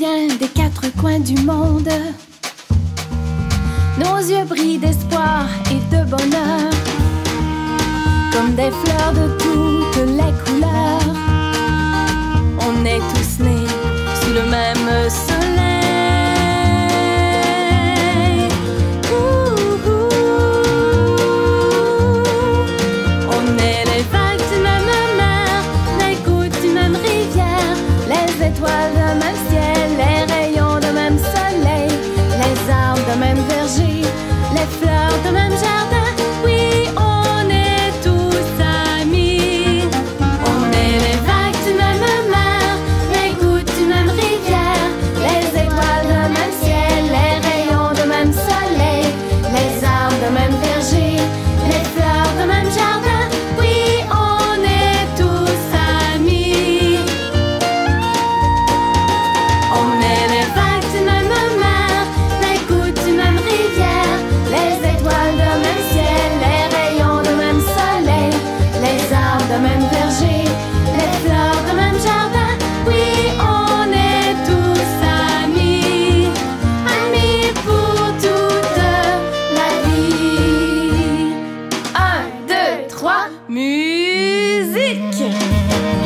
des quatre coins du monde. Nos yeux brillent d'espoir et de bonheur, comme des fleurs de toutes les couleurs. On est tous nés sous le même soleil. Ouh, ouh. On les Yeah.